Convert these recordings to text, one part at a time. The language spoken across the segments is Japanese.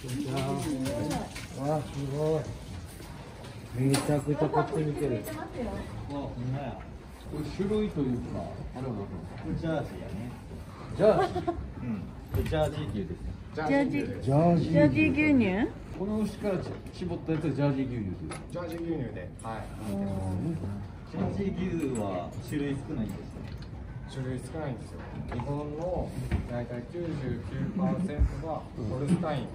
あすごいめちゃくちゃこっち見てるあ、ほんまや。これ種類というかあれはこれジャージーやね。じゃあうん。ジャージー牛ですね。ジャージジャージジャージー牛乳この牛から絞ったやつはジャージー牛乳ですジャージー牛乳で、はい、ジャージー牛は種類少ないんです。種類少ないんですよ。日本の大体99%がホルスタイン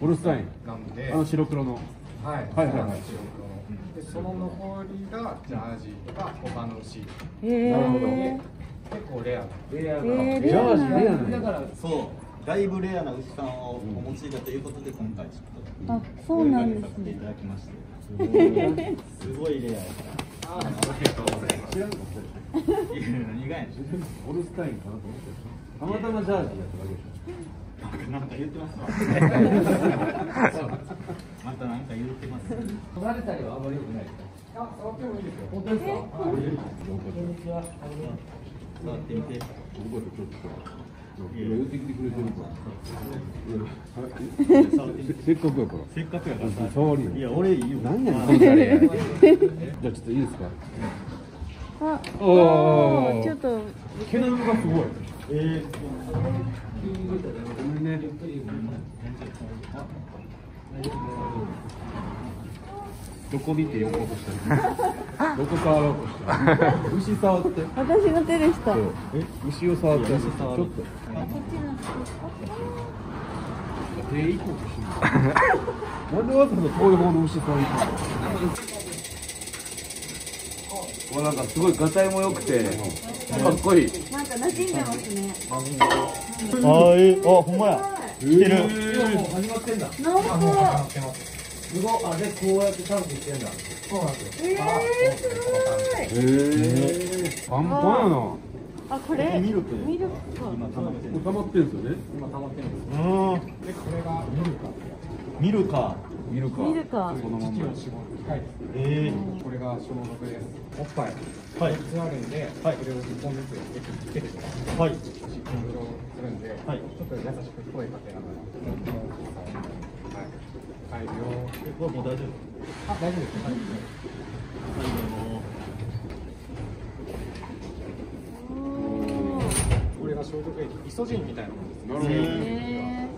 ホルスタインなんで、あの白黒のはい、はいはいはいでその残りがジャージーとか他の牛。へなるほどえ結構レアな。レアえージャージーレアなだからそう。だいぶレアな牛さんをお持ちだということで、今回ちょっと。あそうなんですさせていねただきまして。すごいレアやから。あありがとうございます。知らん。かったいや何がやねん。ホルスタインかなと思ってたまたまジャージーやっただけでしょなん。か言ってますわ。またなん。か言ってます。ょ離れたりはあまり良くないあ、触ってもいいですよ。本当ですかこん。にちは。触ってみて。僕ちょっと言ってきてくれてるから。せっか？くやからせっかくやから触り。よいや、俺いいよ。何やねんこの誰やじゃあちょっといいですかあおーちょっと毛並みがすごいえごめんねどこ見て横としたのどこ触ろうとしたの牛触って 私の手でした。え牛を触ってちょっと手行こうとしてるなんでわざわざ遠い方の牛触りたの？なんかすごいガタイも良くてかっこいい。なんか馴染んでますね。ー、あー、えー、あ、ほんまや。来てる。今もう始まってんだ。なんかすごいあでこうやってタンクしてんだそうなんですよ。えー、すごいへえパンパンやなもあこれ？ミルクミルクか今溜まってるう溜まってんすよね今溜まってるんです。うーん。で、これがミルカミルカ。見るかミルカそのまんまつ。乳を絞る機械です。えこれが消毒です。おっぱい。ー、はい。つあるんで、はいそれを一本ずつつけてください。はい。実験をするんで、はいちょっと優しく声かけながら、はい、これもう大丈夫。あ、大丈夫です。はい、これが消毒液、イソジンみたいなものですね。なるほどへ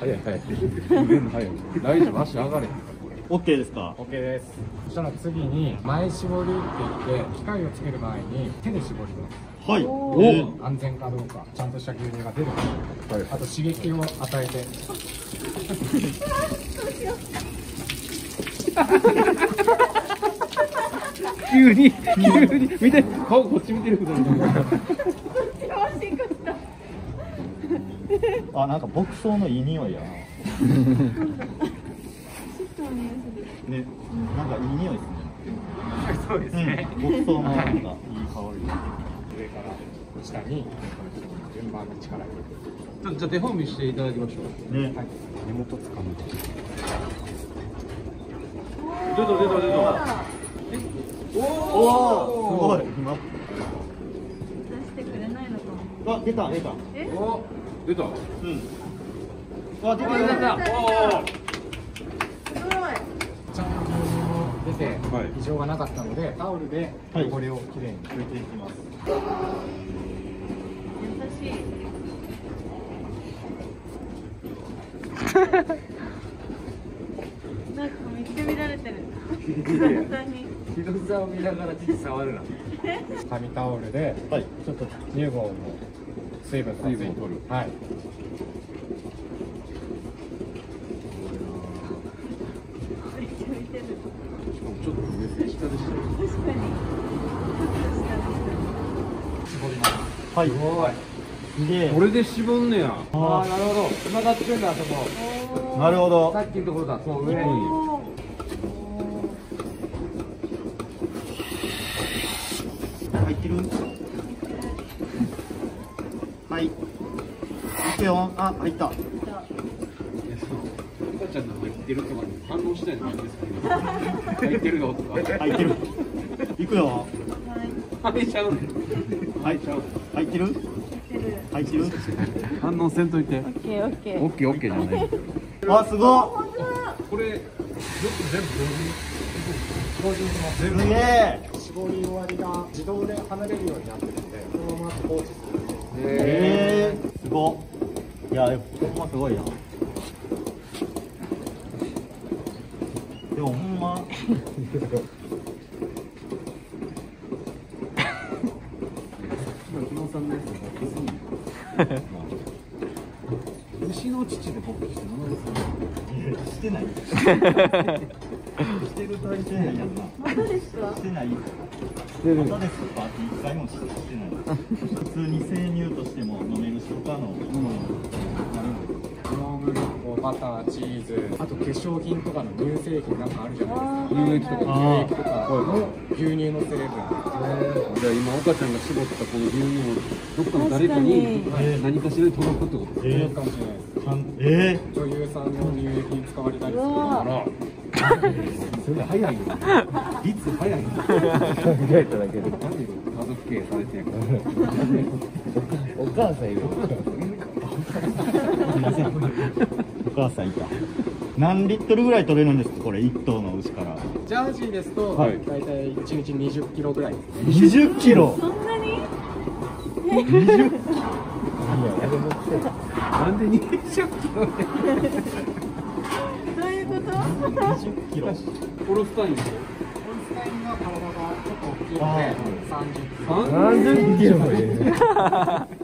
早い 早い早い大丈夫足上がれオッケーですか？オッケーです。そしたら次に前絞りって言って機械をつける前に手で絞ります。はい。おえーー安全かどうか、ちゃんとした牛乳が出るか、はいあと刺激を与えて。急に急に見て顔こっち見てるあ、なんか牧草のいい匂いやな。ね、なんかいい匂いですね。そうですね。うん、牧草のなんかいい香り。上から下に順番に力を入れて。じゃあ手本見していただきましょうね。はい、根元つかむと。出た出た出たおお、すごい。今、出してくれないのかもあ、出た、出た。え？お出たうん。あ、出た、出た。すごいちゃんと牛乳も出て、はい。異常がなかったので、タオルではい。汚れをきれいに拭いていきます。優しいなんかめっちゃ見られてる。本当に。ひどさを見ながら父触るな。紙タオルで、はい。ちょっと乳房の水分水分を取る。はい。めっちゃ見てるしかもちょっと目線下でしたよ確かにちょっと下で絞はい。すげえ。これで絞んねやああなるほど繋がってるんだあそこなるほど。さっきのところだそう上に入ってる？はい。いくよ。あ、入った。赤ちゃんが入ってるとかに反応しないのなんですか入ってるよとか入ってる。いくよ。はいちゃうねはい。入ってる入っててる。入ってる。反応せんといて。オッケーオッケー。オッケーオッケーじゃない。あすごっ。これよく全部標準のすげえ。絞り終わりが自動で離れるようになってるんでそのまま放置するんでえー、すごっ。いやほんますごいな。でもほんま日野 さんのやつが別に牛の乳で僕して何ですかしてないしてる体してないやんなまだですかしてないまたですか一回もしてない普通に生乳としても飲めるし他のものバターチーズあと化粧品とかの乳製品なんかあるじゃないですか。乳液とか乳液とかの牛乳の成分。じゃあ今岡ちゃんが絞ったこの牛乳をどっかの誰かに何かしらで届くってことえそうかもしれない。でえ女優さんの乳液に使われたりするからそれ早いよ率早いよ考えただけで家族経営されてるから。お母さんいる。ー、すいませんお母さんいた。何リットルぐらい取れるんですか？これ1頭の牛から。ジャージーですと、はい。大体1日20キロぐらい。ですね20キロ。そんなに？20なんで20キロ。どういうこと20キロ？ホルスタインでホルスタインは体がちょっと大きいのあで30キロ。30キロ